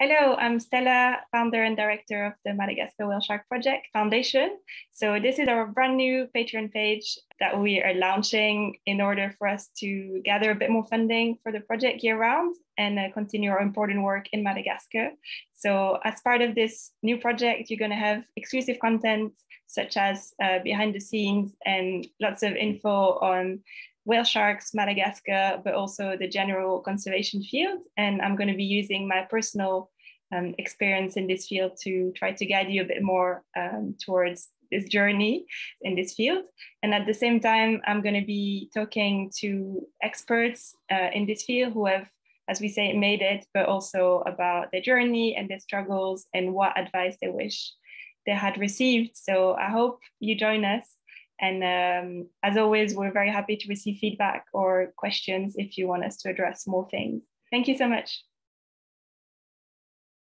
Hello, I'm Stella, founder and director of the Madagascar Whale Shark Project Foundation. So this is our brand new Patreon page that we are launching in order for us to gather a bit more funding for the project year round and uh, continue our important work in Madagascar. So as part of this new project, you're going to have exclusive content such as uh, behind the scenes and lots of info on whale sharks, Madagascar, but also the general conservation field. And I'm going to be using my personal um, experience in this field to try to guide you a bit more um, towards this journey in this field. And at the same time, I'm going to be talking to experts uh, in this field who have, as we say, made it, but also about their journey and their struggles and what advice they wish they had received. So I hope you join us and um, as always, we're very happy to receive feedback or questions if you want us to address more things. Thank you so much.